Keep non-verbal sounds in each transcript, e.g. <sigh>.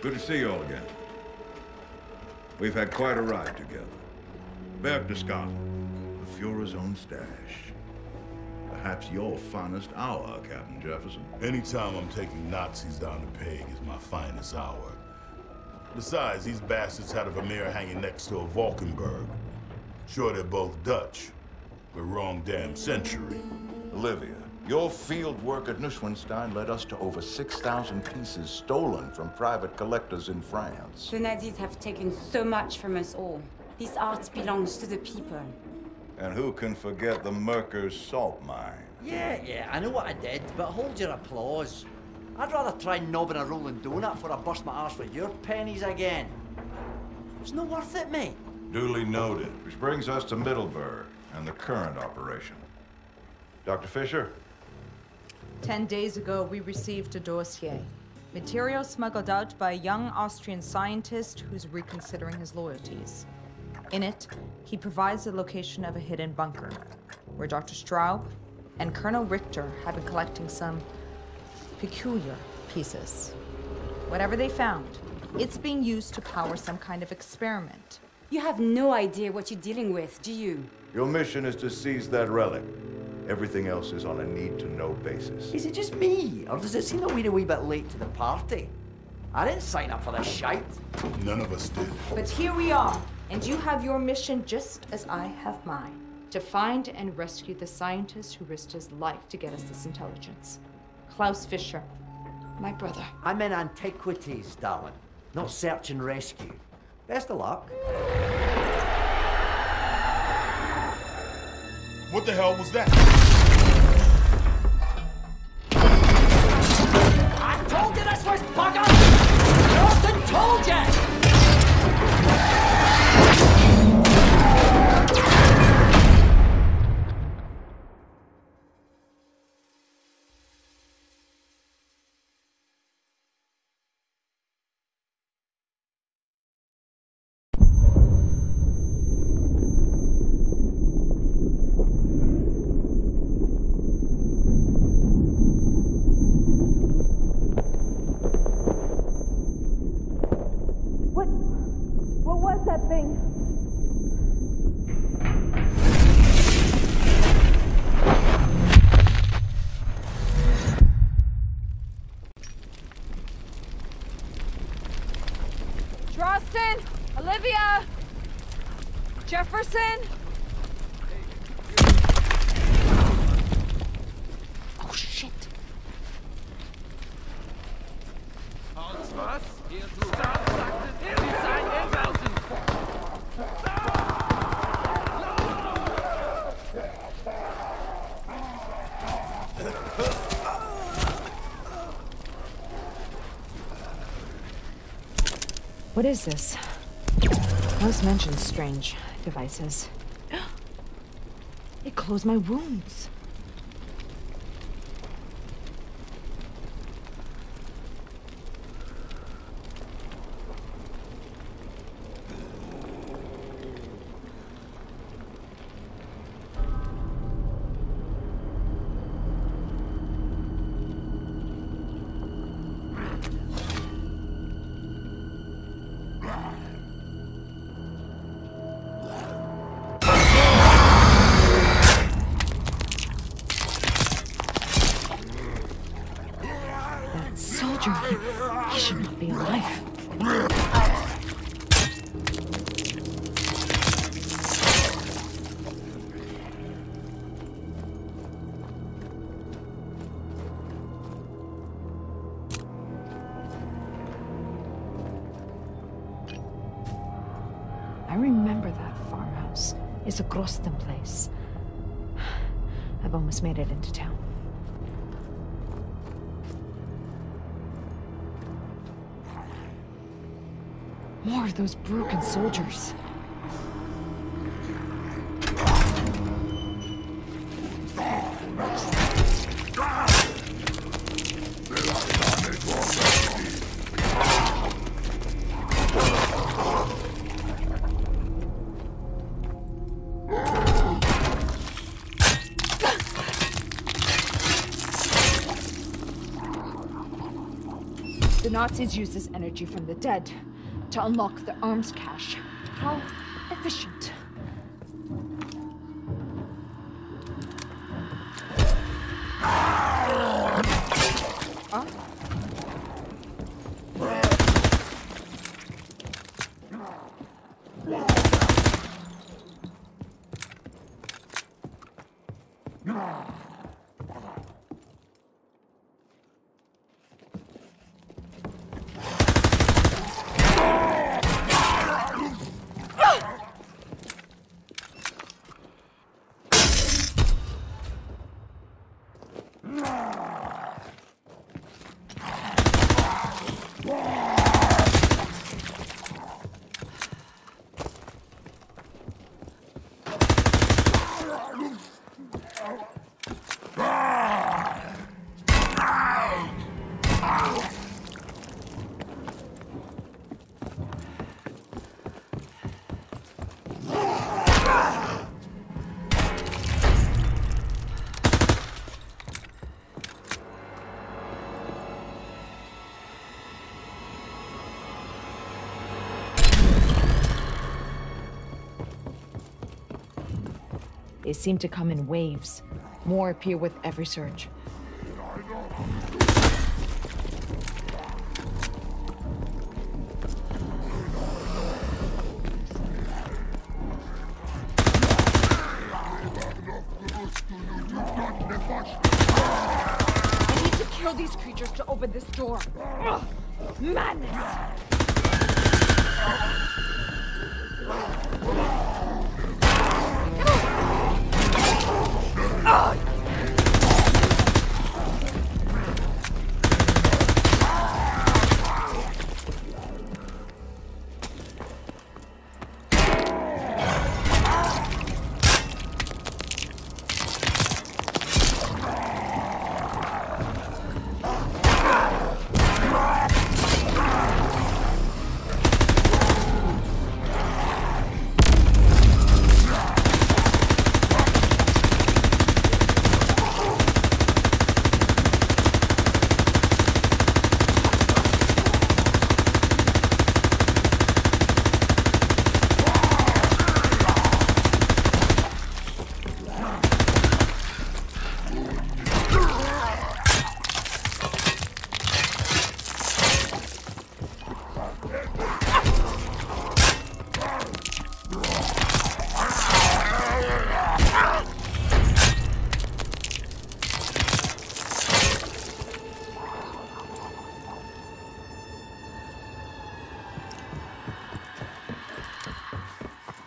Good to see you all again. We've had quite a ride together. Back to Scotland, the Fuhrer's own stash. Perhaps your finest hour, Captain Jefferson. Anytime I'm taking Nazis down the peg is my finest hour. Besides, these bastards had a Vermeer hanging next to a Valkenburg. Sure, they're both Dutch, but wrong damn century. Olivia, your field work at Neuschwanstein led us to over 6,000 pieces stolen from private collectors in France. The Nazis have taken so much from us all. This art belongs to the people. And who can forget the Merkers salt mine? Yeah, yeah, I know what I did, but hold your applause. I'd rather try knobbing a rolling donut before I bust my arse with your pennies again. It's not worth it, mate. Duly noted. Which brings us to Mittelburg and the current operation. Dr. Fischer? Ten days ago, we received a dossier. Material smuggled out by a young Austrian scientist who's reconsidering his loyalties. In it, he provides the location of a hidden bunker, where Dr. Straub and Colonel Richter have been collecting some peculiar pieces. Whatever they found, it's being used to power some kind of experiment. You have no idea what you're dealing with, do you? Your mission is to seize that relic. Everything else is on a need-to-know basis. Is it just me, or does it seem that we're a wee bit late to the party? I didn't sign up for this shite. None of us did. But here we are, and you have your mission just as I have mine to find and rescue the scientist who risked his life to get us this intelligence. Klaus Fischer, my brother. I'm in antiquities, darling, not search and rescue. Best of luck. What the hell was that? I told you this was bugger! Austin told you! Charleston, Olivia, Jefferson. Oh shit! Hans was? Ihr What is this? Most mentioned strange devices. <gasps> It closed my wounds. Farmhouse. It's a Grosten place. I've almost made it into town. More of those broken soldiers. The Nazis use this energy from the dead to unlock the arms cache. How efficient. They seem to come in waves. More appear with every search. I need to kill these creatures to open this door. Madness! Ah!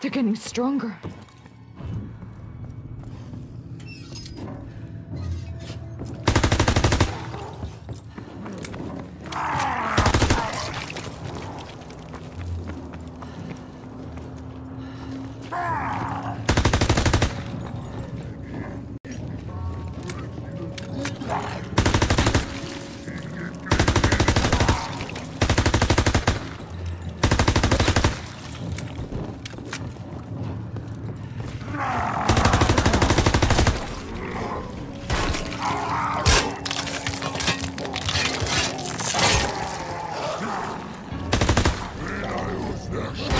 They're getting stronger. crushed.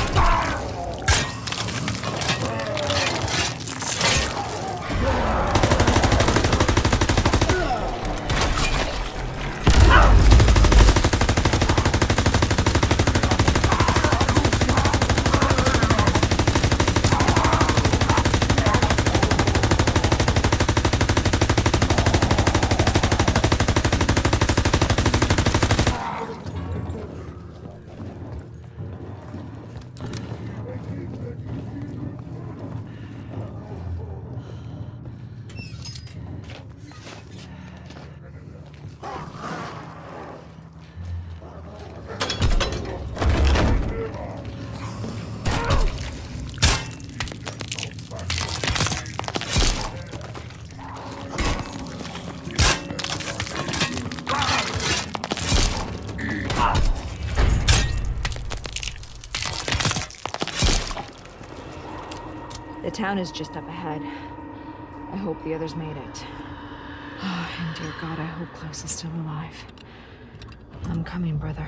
The town is just up ahead. I hope the others made it. Oh, and dear God, I hope Klaus is still alive. I'm coming, brother.